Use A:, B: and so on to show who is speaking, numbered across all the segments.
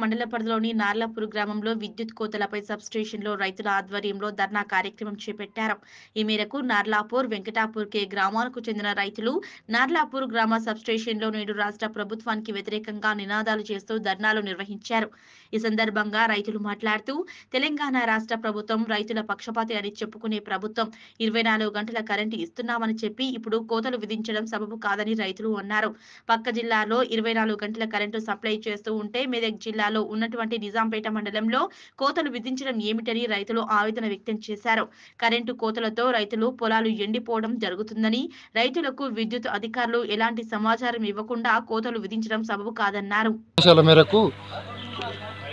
A: మండల పరిధిలోని నార్లాపూర్ గ్రామంలో విద్యుత్ కోతలపై సబ్స్టేషన్లో రైతుల ఆధ్వర్యంలో ధర్నా కార్యక్రమం చేపట్టారు. ఈ మేరకు నార్లాపూర్ వెంకటాపూర్ కే గ్రామాలకు చెందిన రైతులు నార్లాపూర్ గ్రామ సబ్స్టేషన్లో నేడు రాష్ట్ర ప్రభుత్వానికి వ్యతిరేకంగా నినాదాలు చేస్తూ ధర్నాలు నిర్వహించారు. ఈ సందర్భంగా రైతులు మాట్లాడుతూ తెలంగాణ రాష్ట్ర ప్రభుత్వం రైతుల పక్షపాతి అని చెప్పుకునే ప్రభుత్వం ఇరవై నాలుగు గంటల కరెంటు ఇస్తున్నామని చెప్పి ఇప్పుడు కోతలు విధించడం సబబు కాదని రైతులు అన్నారు. పక్క జిల్లాలో ఇరవై నాలుగు గంటల కరెంటు సప్లై చేస్తూ ఉంటే మెదక్ జిల్లాలో ఉన్నటువంటి నిజాంపేట మండలంలో కోతలు విధించడం ఏమిటని రైతులు ఆవేదన వ్యక్తం చేశారు. కరెంటు కోతలతో రైతులు పొలాలు ఎండిపోవడం జరుగుతుందని రైతులకు విద్యుత్ అధికారులు ఎలాంటి సమాచారం ఇవ్వకుండా కోతలు విధించడం సబబు కాదన్నారు.
B: మేరకు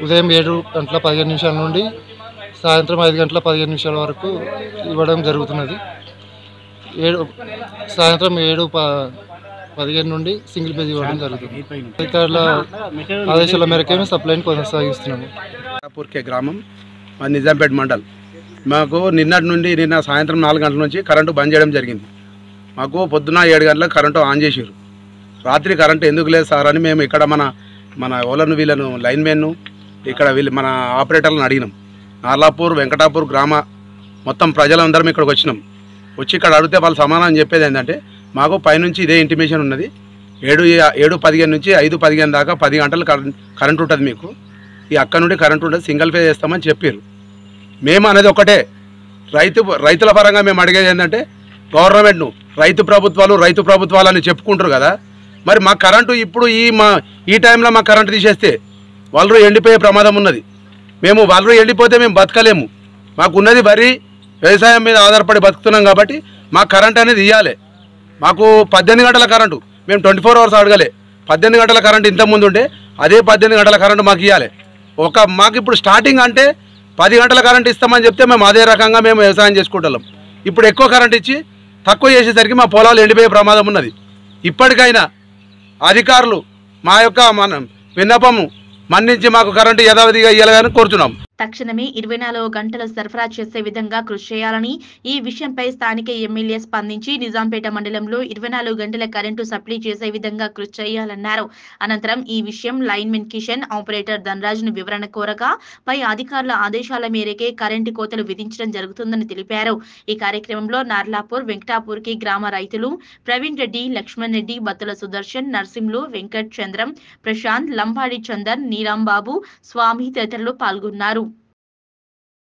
B: ఉదయం ఏడు గంటల పదిహేను నిమిషాల నుండి సాయంత్రం ఐదు గంటల పదిహేను నిమిషాల వరకు ఇవ్వడం జరుగుతున్నది. ఏడు సాయంత్రం ఏడు ప పదిహేను నుండి సింగిల్ పేజ్ ఇవ్వడం జరుగుతుంది. అధికారుల ఆదేశాల మేరకే సప్లైని కొనసాగిస్తున్నాము.
C: పూర్కే గ్రామం మా నిజాంపేట్ మండల్. మాకు నిన్నటి నుండి నిన్న సాయంత్రం నాలుగు గంటల నుంచి కరెంటు బంద్ చేయడం జరిగింది. మాకు పొద్దున ఏడు గంటలకు కరెంటు ఆన్ చేసారు రాత్రి కరెంటు ఎందుకు లేదు సార్ అని మేము ఇక్కడ మన మన ఓలను వీళ్ళను లైన్మెన్ను ఇక్కడ వీళ్ళు మన ఆపరేటర్లను అడిగినాం. నార్లాపూర్ వెంకటాపూర్ గ్రామ మొత్తం ప్రజలందరం ఇక్కడికి వచ్చినాం. వచ్చి ఇక్కడ అడిగితే వాళ్ళు సమాధానం చెప్పేది ఏంటంటే మాకు పైనుంచి ఇదే ఇంటిమేషన్ ఉన్నది. ఏడు ఏడు పదిహేను నుంచి ఐదు పదిహేను దాకా పది గంటలు కరెంట్ కరెంటు ఉంటుంది మీకు. ఈ అక్కడ నుండి కరెంట్ ఉంటుంది సింగిల్ ఫేజ్ చేస్తామని చెప్పారు మేము అనేది ఒకటే. రైతు రైతుల పరంగా మేము అడిగేది ఏంటంటే గవర్నమెంట్ను రైతు ప్రభుత్వాలు రైతు ప్రభుత్వాలు అని చెప్పుకుంటారు కదా. మరి మా కరెంటు ఇప్పుడు ఈ మా ఈ టైంలో మా కరెంటు తీసేస్తే వాళ్ళు ఎండిపోయే ప్రమాదం ఉన్నది. మేము వాళ్ళు ఎండిపోతే మేము బతకలేము. మాకున్నది వరి వ్యవసాయం మీద ఆధారపడి బతుకుతున్నాం కాబట్టి మా కరెంట్ అనేది ఇవ్వాలి మాకు పద్దెనిమిది గంటల కరెంటు మేము ట్వంటీ ఫోర్ అవర్స్ అడగలే. పద్దెనిమిది గంటల కరెంటు ఇంతకుముందు ఉంటే అదే పద్దెనిమిది గంటల కరెంటు మాకు ఇవ్వాలి ఒక మాకు ఇప్పుడు స్టార్టింగ్ అంటే పది గంటల కరెంట్ ఇస్తామని చెప్తే మేము అదే రకంగా మేము వ్యవసాయం చేసుకుంటాం ఇప్పుడు ఎక్కువ కరెంట్ ఇచ్చి తక్కువ చేసేసరికి మా పొలాలు ఎండిపోయే ప్రమాదం ఉన్నది. ఇప్పటికైనా అధికారులు మా యొక్క మన విన్నపము మన్నించి మాకు కరెంటు యథావిధిగా ఇవ్వాలని కోరుతున్నాం.
A: తక్షణమే ఇరవై నాలుగు గంటలు సరఫరా చేసే విధంగా కృషి చేయాలని ఈ విషయంపై స్థానిక ఎమ్మెల్యే స్పందించి నిజాంపేట మండలంలో ఇరవై నాలుగు గంటల కరెంటు సప్లై చేసే విధంగా కృషి చేయాలన్నారు. అనంతరం ఈ విషయం లైన్మెన్ కిషన్ ఆపరేటర్ ధనరాజును వివరణ కోరగా పై అధికారుల ఆదేశాల మేరకే కరెంటు కోతలు విధించడం జరుగుతుందని తెలిపారు. ఈ కార్యక్రమంలో నార్లాపూర్ వెంకటాపూర్కి గ్రామ రైతులు ప్రవీణ్ రెడ్డి లక్ష్మణ్ రెడ్డి బత్తుల సుదర్శన్ నర్సింహులు వెంకట్ చంద్రం ప్రశాంత్ లంబాడి చందర్ నీరాంబాబు స్వామి తదితరులు పాల్గొన్నారు.